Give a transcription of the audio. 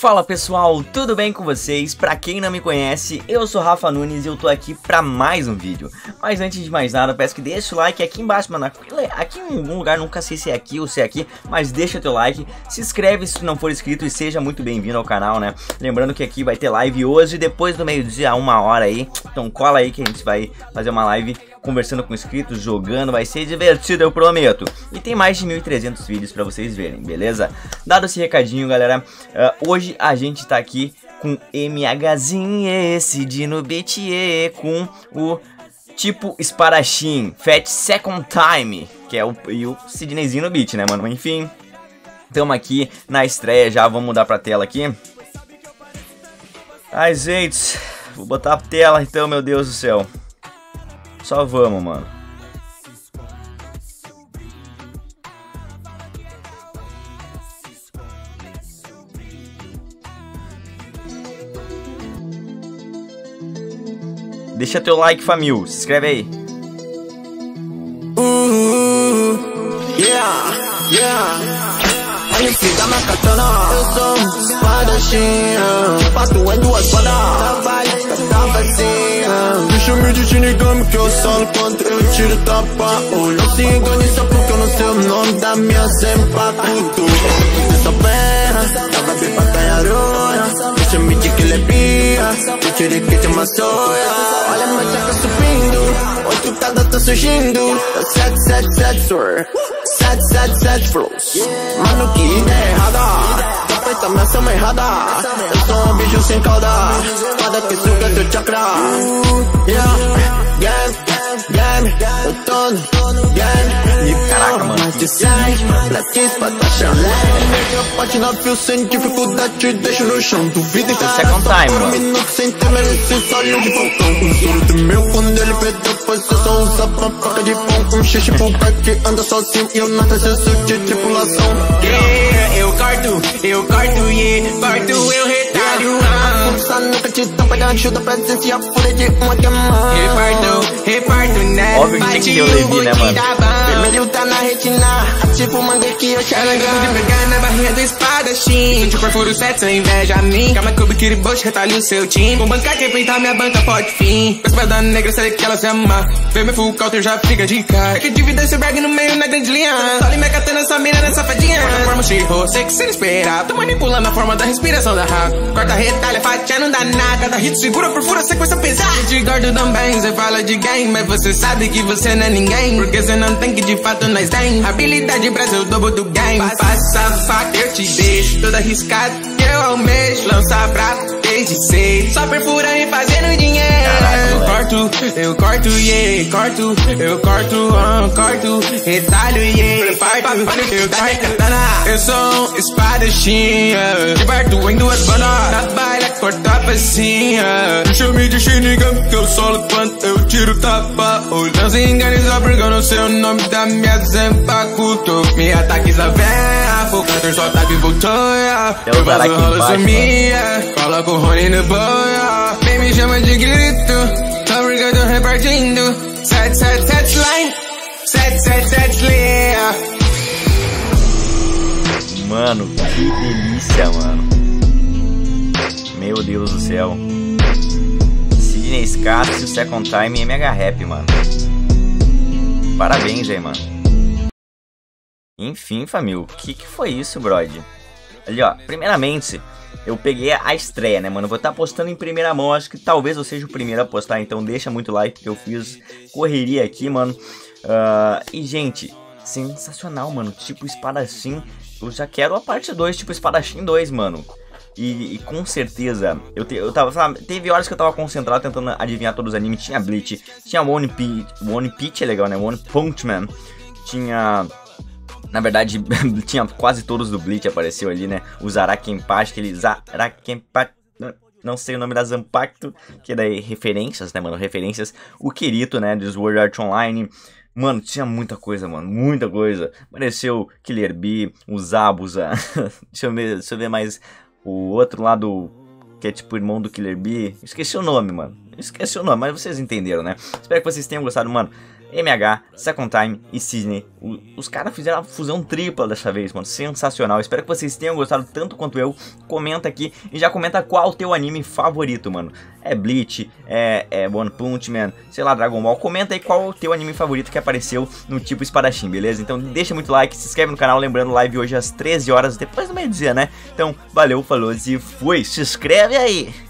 Fala pessoal, tudo bem com vocês? Pra quem não me conhece, eu sou Rafa Nunes e eu tô aqui pra mais um vídeo. Mas antes de mais nada, peço que deixe o like aqui embaixo, mano. Aqui em algum lugar, nunca sei se é aqui ou se é aqui, mas deixa teu like. Se inscreve se não for inscrito e seja muito bem-vindo ao canal, né? Lembrando que aqui vai ter live hoje, depois do meio-dia, uma hora aí. Então cola aí que a gente vai fazer uma live conversando com inscritos, jogando, vai ser divertido, eu prometo. E tem mais de 1.300 vídeos pra vocês verem, beleza? Dado esse recadinho, galera, uh, hoje a gente tá aqui com MHzinho, esse Dino BTE, com o tipo espadachim, Fat Second Time, que é o, e o Sidneyzinho no beat, né, mano? Enfim, estamos aqui na estreia já, vamos mudar pra tela aqui. Ai, gente, vou botar a tela então, meu Deus do céu. Só vamos, mano. Deixa teu like, família. Se inscreve aí. Uh, yeah, yeah. Vazia Deixa me de Shinigami que eu solo quando eu tiro tapa Olha se engane só porque eu não sei o nome da minha Zempakuto Essa perna, tava bem pra canharona Deixa me de que ele é bia Eu tirei que tem uma soia Olha a manchaca subindo Outro cada tá surgindo Sete, sete, sete, sir Sete, sete, sete, flows Mano, que ideia errada feita minha samba errada. Eu sou um bicho sem cauda. Foda que suga teu chakra. Yeah, game Eu tô no game Caraca, mano mais de 100 Black espadachão Meu pote na fio sem dificuldade Deixo no chão Esse é com time, mano minuto sem ter merecido olho de falcão O soro do meu quando ele perdeu eu só usava uma faca de pão Um xixi pro que anda sozinho E eu não preciso de tripulação Yeah, eu corto, eu corto, yeah Corto, eu retalho, ah Força nunca te tampa de ajuda pra descer a folha de uma diamante Reparto, reparto, né Óbvio que tem que ter o Levi, né, mano? Vermelho tá na retina Ativo o mangue que eu chego de perfuro sete, sem inveja a mim. Calma que o biquíni boche retalha o seu time Com bancar quem pintar minha banca pode fim. Com espada negra, sei que ela se ama Vê meu full counter, já fica de cara É que divida esse bag no meio na grande linha. Só minha catena, essa mina nessa fadinha Corta forma chirro, sei que não espera Tô manipulando a forma da respiração da rap. Corta retalha, fatia, não dá nada. Cada hit segura, perfura, sequência pesada te gordo também, cê fala de game Mas você sabe que você não é ninguém. Porque cê não tem que de fato nós tem. Habilidade Brasil, dobro do game Passa a faca, eu te que eu almejo Lança bravo desde seis. Só perfurando e fazendo dinheiro. Eu corto, eu corto, yeah Corto, eu corto, uh, corto Retalho, yeah Parto, eu corto Eu sou um espadachim De parto em duas bandas Trabalha, corta a pecinha Chame de Shinigami que eu solo quando eu tiro tapa se engane só sei o nome da minha Zempakuto Me ataques a véia Focando só ataque voltou, Eu faço rola sumia Coloco o Rony no boia Vem me chama de grito eu tô repartindo Sete, sete, sete line. Sete, sete, sete linha Mano, que delícia, mano. Meu Deus do céu Sidney Scott, Second Time e MH Rap, mano Parabéns aí, mano Enfim, família, o que que foi isso, brother? Ali, ó, primeiramente eu peguei a estreia, né, mano? Vou estar tá postando em primeira mão. Acho que talvez eu seja o primeiro a postar. Então deixa muito like que eu fiz correria aqui, mano. Uh, e, gente, sensacional, mano. Tipo espadachim. Eu já quero a parte 2, tipo espadachim 2, mano. E, e, com certeza, eu, te, eu tava, sabe, teve horas que eu tava concentrado tentando adivinhar todos os animes. Tinha Bleach, tinha One Piece, One Piece é legal, né? One Punch Man. Tinha na verdade, tinha quase todos do Bleach apareceu ali, né? O Zarakenpachi, aquele Zarakenpachi... Não sei o nome da Zampacto, que é daí referências, né, mano? Referências. O Kirito, né, do Sword Art Online. Mano, tinha muita coisa, mano. Muita coisa. Apareceu Killer Bee, o Zabuza. deixa, eu ver, deixa eu ver mais o outro lado que é tipo irmão do Killer Bee. Esqueci o nome, mano. Esqueci o nome, mas vocês entenderam, né? Espero que vocês tenham gostado, mano. MH, Second Time e Sidney. Os caras fizeram a fusão tripla dessa vez, mano. Sensacional. Espero que vocês tenham gostado tanto quanto eu. Comenta aqui e já comenta qual o teu anime favorito, mano. É Bleach, é, é One Punch Man, sei lá, Dragon Ball. Comenta aí qual o teu anime favorito que apareceu no tipo espadachim, beleza? Então deixa muito like, se inscreve no canal. Lembrando, live hoje às 13 horas, depois do meio-dia, né? Então, valeu, falou e fui. Se inscreve aí!